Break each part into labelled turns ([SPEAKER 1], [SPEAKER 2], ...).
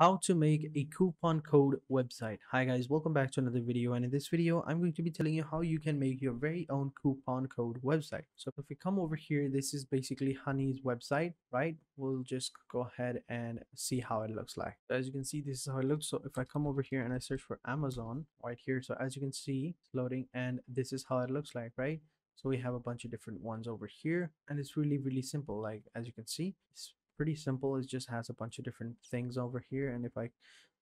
[SPEAKER 1] how to make a coupon code website. Hi guys. Welcome back to another video and in this video i'm going to be telling you how you can make your very own coupon code website. So if we come over here this is basically honey's website right? We'll just go ahead and see how it looks like. As you can see this is how it looks. So if i come over here and i search for amazon right here so as you can see it's loading and this is how it looks like right? So we have a bunch of different ones over here and it's really really simple. Like as you can see it's pretty simple. It just has a bunch of different things over here. And if I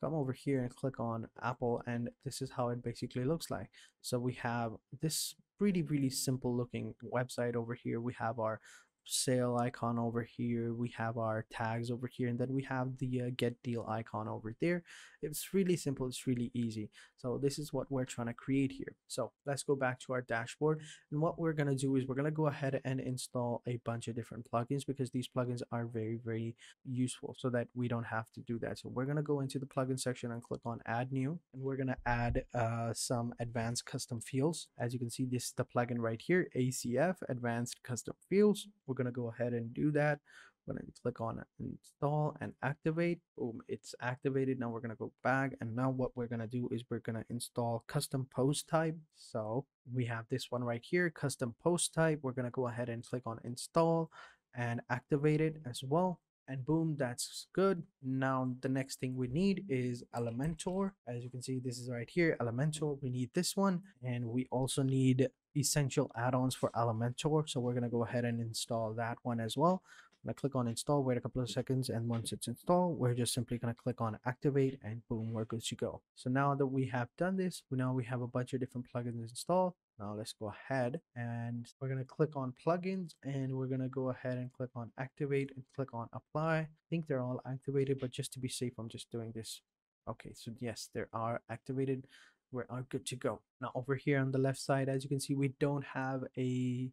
[SPEAKER 1] come over here and click on Apple, and this is how it basically looks like. So we have this really really simple looking website over here. We have our sale icon over here we have our tags over here and then we have the uh, get deal icon over there. It's really simple it's really easy. So this is what we're trying to create here. So let's go back to our dashboard and what we're going to do is we're going to go ahead and install a bunch of different plugins because these plugins are very very useful so that we don't have to do that. So we're going to go into the plugin section and click on add new and we're going to add uh, some advanced custom fields. As you can see this is the plugin right here acf advanced custom fields we're going to go ahead and do that. We're going to click on install and activate. Boom it's activated. Now we're going to go back and now what we're going to do is we're going to install custom post type. So we have this one right here custom post type. We're going to go ahead and click on install and activate it as well. And boom that's good. Now the next thing we need is elementor. As you can see this is right here elementor. We need this one and we also need essential add-ons for elementor so we're going to go ahead and install that one as well. I'm going to click on install wait a couple of seconds and once it's installed we're just simply going to click on activate and boom we're good to go. So now that we have done this we now we have a bunch of different plugins installed. Now let's go ahead and we're going to click on plugins and we're going to go ahead and click on activate and click on apply. I think they're all activated but just to be safe i'm just doing this. Okay so yes they are activated we are good to go. Now over here on the left side as you can see we don't have a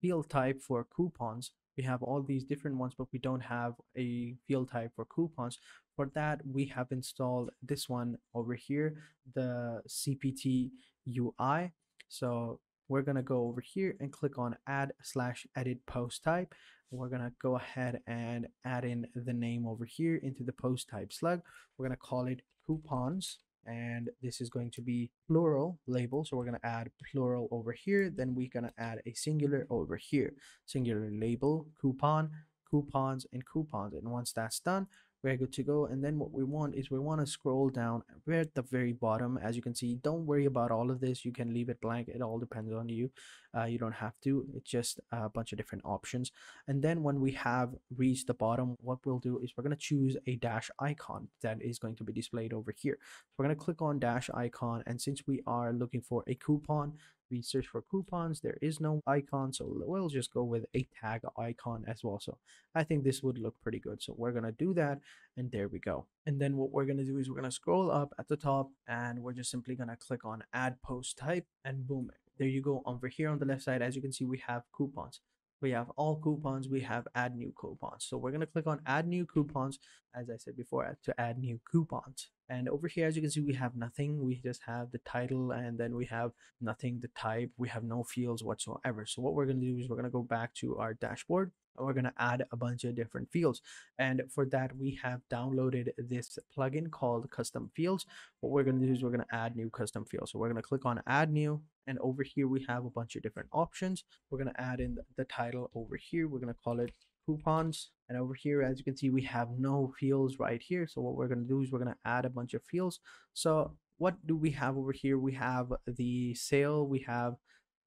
[SPEAKER 1] field type for coupons. We have all these different ones but we don't have a field type for coupons. For that we have installed this one over here the cpt ui so we're going to go over here and click on add slash edit post type. We're going to go ahead and add in the name over here into the post type slug. We're going to call it coupons and this is going to be plural label so we're going to add plural over here then we're going to add a singular over here. Singular label coupon coupons and coupons and once that's done we're good to go and then what we want is we want to scroll down we're at the very bottom. As you can see don't worry about all of this you can leave it blank it all depends on you uh, you don't have to it's just a bunch of different options. And then when we have reached the bottom what we'll do is we're going to choose a dash icon that is going to be displayed over here. So we're going to click on dash icon and since we are looking for a coupon we search for coupons there is no icon so we'll just go with a tag icon as well. So i think this would look pretty good. So we're going to do that and there we go. And then what we're going to do is we're going to scroll up at the top and we're just simply going to click on add post type and boom there you go over here on the left side as you can see we have coupons. We have all coupons we have add new coupons. So we're going to click on add new coupons as i said before uh, to add new coupons. And over here as you can see we have nothing. We just have the title and then we have nothing the type. We have no fields whatsoever. So what we're going to do is we're going to go back to our dashboard we're going to add a bunch of different fields. And for that we have downloaded this plugin called custom fields. What we're going to do is we're going to add new custom fields. So we're going to click on add new and over here we have a bunch of different options. We're going to add in the title over here. We're going to call it coupons. And over here as you can see we have no fields right here. So what we're going to do is we're going to add a bunch of fields. So what do we have over here? We have the sale. We have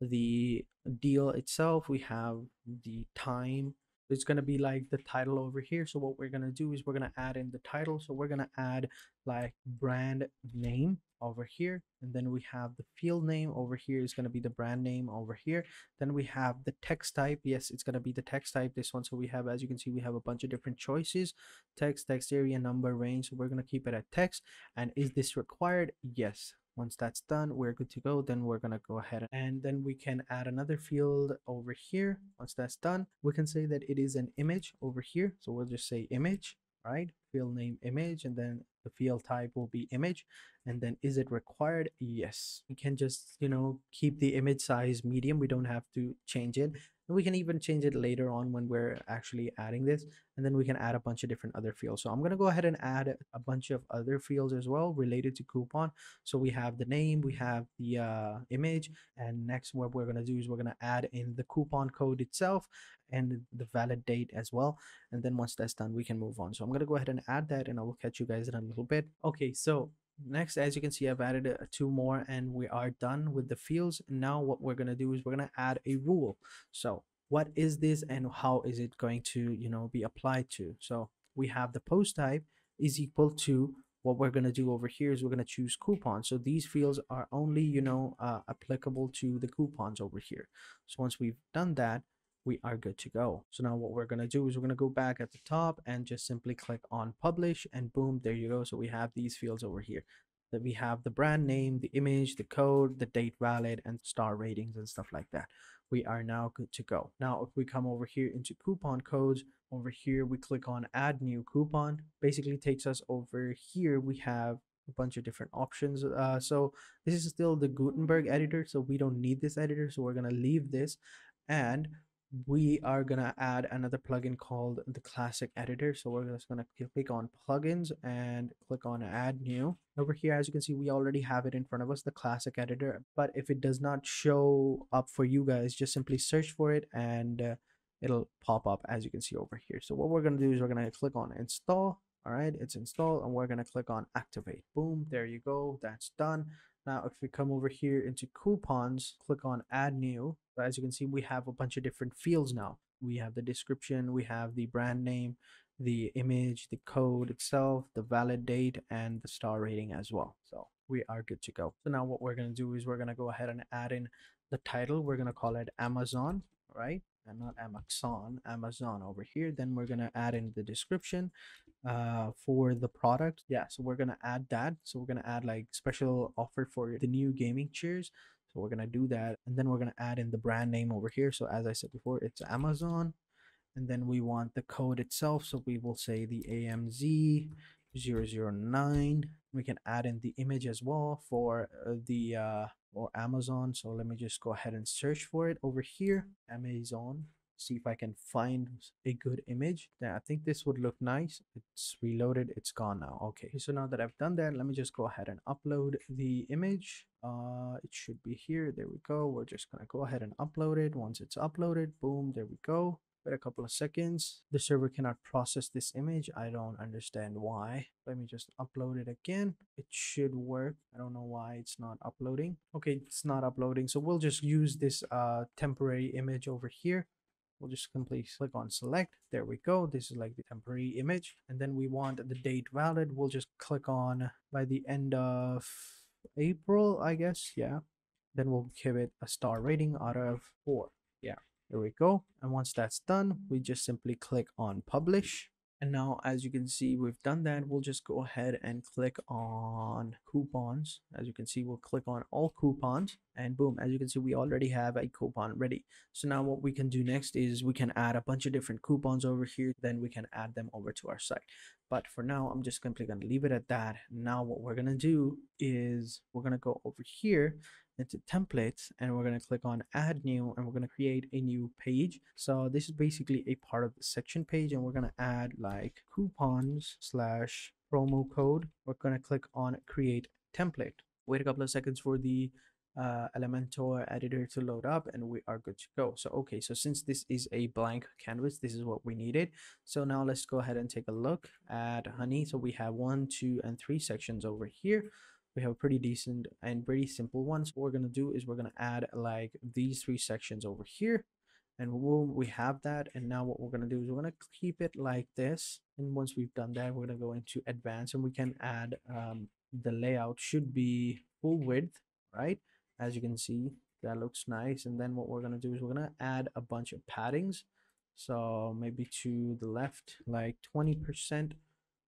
[SPEAKER 1] the deal itself. We have the time it's going to be like the title over here. So what we're going to do is we're going to add in the title. So we're going to add like brand name over here. And then we have the field name over here is going to be the brand name over here. Then we have the text type. Yes it's going to be the text type this one. So we have as you can see we have a bunch of different choices. Text text area number range. So we're going to keep it at text. And is this required? Yes once that's done we're good to go then we're gonna go ahead and then we can add another field over here. Once that's done we can say that it is an image over here. So we'll just say image right field name image and then the field type will be image and then is it required? Yes. We can just you know keep the image size medium. We don't have to change it. And we can even change it later on when we're actually adding this and then we can add a bunch of different other fields. So i'm going to go ahead and add a bunch of other fields as well related to coupon. So we have the name we have the uh, image and next what we're going to do is we're going to add in the coupon code itself and the valid date as well. And then once that's done we can move on. So i'm going to go ahead and add that and i will catch you guys in a little bit. Okay so next as you can see i've added uh, two more and we are done with the fields. Now what we're going to do is we're going to add a rule. So what is this and how is it going to you know be applied to? So we have the post type is equal to what we're going to do over here is we're going to choose coupons. So these fields are only you know uh, applicable to the coupons over here. So once we've done that we are good to go. So now what we're going to do is we're going to go back at the top and just simply click on publish and boom, there you go. So we have these fields over here that we have the brand name, the image, the code, the date valid and star ratings and stuff like that. We are now good to go. Now, if we come over here into coupon codes, over here, we click on add new coupon, basically takes us over here. We have a bunch of different options. Uh, so this is still the Gutenberg editor. So we don't need this editor. So we're going to leave this and we are gonna add another plugin called the classic editor. So we're just gonna click on plugins and click on add new. Over here as you can see we already have it in front of us the classic editor. But if it does not show up for you guys just simply search for it and uh, it'll pop up as you can see over here. So what we're gonna do is we're gonna click on install. All right it's installed and we're gonna click on activate. Boom there you go. That's done now, if we come over here into coupons, click on add new. As you can see, we have a bunch of different fields now. We have the description, we have the brand name, the image, the code itself, the valid date, and the star rating as well. So we are good to go. So now what we're going to do is we're going to go ahead and add in the title. We're going to call it Amazon, right? And not Amazon, Amazon over here. Then we're going to add in the description uh for the product. Yeah so we're gonna add that. So we're gonna add like special offer for the new gaming chairs. So we're gonna do that and then we're gonna add in the brand name over here. So as i said before it's amazon and then we want the code itself. So we will say the amz 009 we can add in the image as well for uh, the uh or amazon so let me just go ahead and search for it. Over here amazon see if I can find a good image. That I think this would look nice. It's reloaded it's gone now. Okay so now that I've done that let me just go ahead and upload the image. Uh it should be here. There we go. We're just gonna go ahead and upload it. Once it's uploaded boom there we go wait a couple of seconds. The server cannot process this image. I don't understand why. Let me just upload it again. It should work. I don't know why it's not uploading. Okay it's not uploading. So we'll just use this uh temporary image over here. We'll just simply click on select. There we go. This is like the temporary image. And then we want the date valid. We'll just click on by the end of april i guess. Yeah. Then we'll give it a star rating out of four. Yeah there we go. And once that's done we just simply click on publish. And now as you can see we've done that. We'll just go ahead and click on coupons. As you can see we'll click on all coupons. And boom as you can see we already have a coupon ready. So now what we can do next is we can add a bunch of different coupons over here. Then we can add them over to our site. But for now i'm just simply going to leave it at that. Now what we're going to do is we're going to go over here into templates and we're going to click on add new and we're going to create a new page so this is basically a part of the section page and we're going to add like coupons slash promo code we're going to click on create template wait a couple of seconds for the uh, Elementor editor to load up and we are good to go. So, okay, so since this is a blank canvas, this is what we needed. So now let's go ahead and take a look at Honey. So we have one, two, and three sections over here we have a pretty decent and pretty simple one. So what we're going to do is we're going to add like these three sections over here. And we'll, we have that. And now what we're going to do is we're going to keep it like this. And once we've done that, we're going to go into advanced and we can add um, the layout should be full width, right? As you can see, that looks nice. And then what we're going to do is we're going to add a bunch of paddings. So maybe to the left, like 20%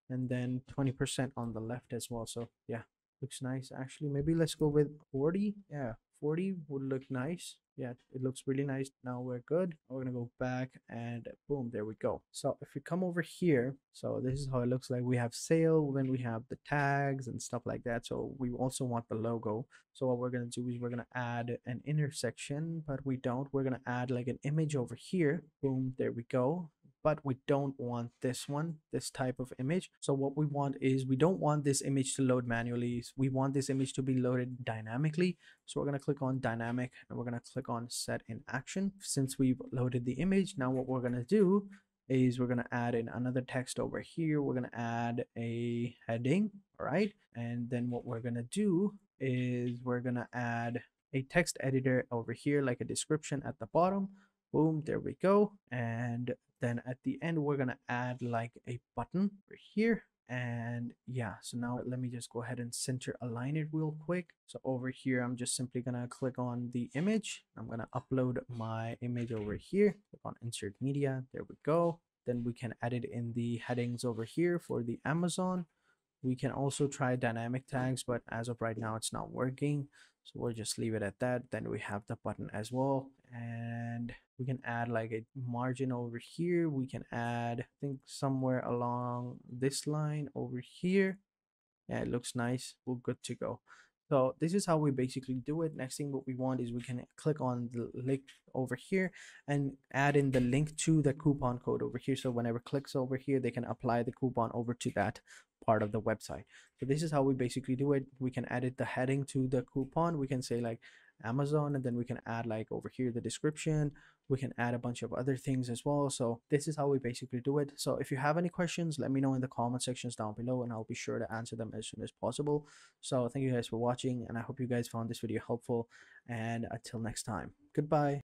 [SPEAKER 1] and then 20% on the left as well. So yeah, looks nice actually. Maybe let's go with 40 yeah 40 would look nice. Yeah it looks really nice. Now we're good. We're gonna go back and boom there we go. So if we come over here so this is how it looks like. We have sale when we have the tags and stuff like that. So we also want the logo. So what we're gonna do is we're gonna add an inner section but we don't. We're gonna add like an image over here. Boom there we go but we don't want this one this type of image. So what we want is we don't want this image to load manually. We want this image to be loaded dynamically. So we're going to click on dynamic and we're going to click on set in action. Since we've loaded the image now what we're going to do is we're going to add in another text over here. We're going to add a heading all right? And then what we're going to do is we're going to add a text editor over here like a description at the bottom. Boom there we go. And then at the end we're gonna add like a button right here and yeah so now let me just go ahead and center align it real quick. So over here i'm just simply gonna click on the image. I'm gonna upload my image over here. Click on insert media. There we go. Then we can add it in the headings over here for the amazon. We can also try dynamic tags but as of right now it's not working. So we'll just leave it at that. Then we have the button as well. And we can add like a margin over here we can add i think somewhere along this line over here. Yeah it looks nice. We're good to go. So this is how we basically do it. Next thing what we want is we can click on the link over here and add in the link to the coupon code over here. So whenever clicks over here they can apply the coupon over to that part of the website. So this is how we basically do it. We can edit the heading to the coupon. We can say like amazon and then we can add like over here the description. We can add a bunch of other things as well. So this is how we basically do it. So if you have any questions let me know in the comment sections down below and i'll be sure to answer them as soon as possible. So thank you guys for watching and i hope you guys found this video helpful. And until next time goodbye